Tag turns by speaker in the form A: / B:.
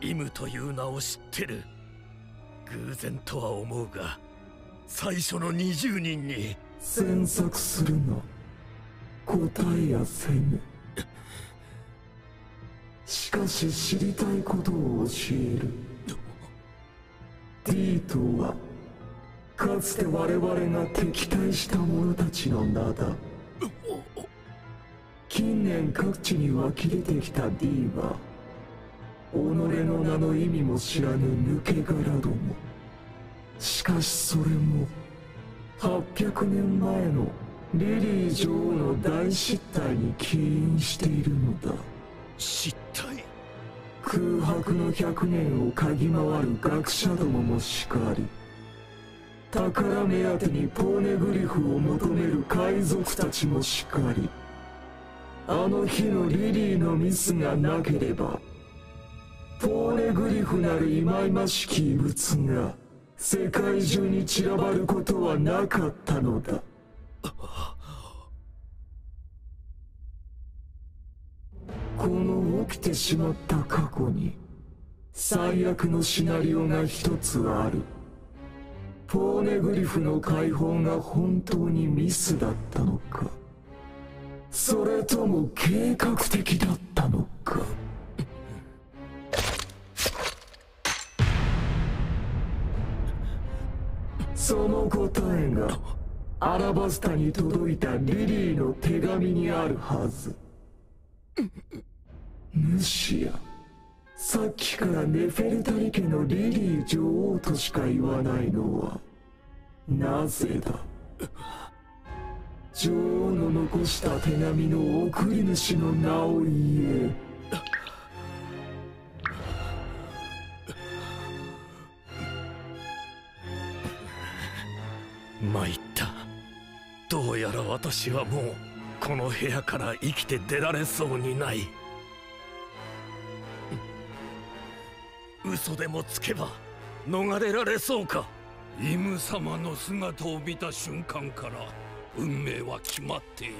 A: イムという名を知ってる。偶然とは思うが最初の20人に。
B: 詮索するな。答えやせぬ。しかし知りたいことを教える。D とはかつて我々が敵対した者たちの名だ。各地に湧き出てきた D は己の名の意味も知らぬ抜け殻ども。しかしそれも800年前のリリー女王の大失態に起因しているのだ。
A: 失態？
B: 空白の100年を嗅ぎ回る学者どももしかり。宝目当てにポーネグリフを求める海賊たちもしかりあの日のリリーのミスがなければポーネグリフなる忌々しき異物が世界中に散らばることはなかったのだ。この起きてしまった過去に最悪のシナリオが一つある。ポーネグリフの解放が本当にミスだったのか。れとも計画的だったのか？その答えがアラバスタに届いたリリーの手紙にあるはず。主やさっきからネフェルタリ家のリリー女王としか言わないのはなぜだ？女王の残した手紙の送り主の名を言え
A: 参った。どうやら私はもうこの部屋から生きて出られそうにない。嘘でもつけば逃れられそうか。
C: イム様の姿を見た瞬間から。運命は決まっている。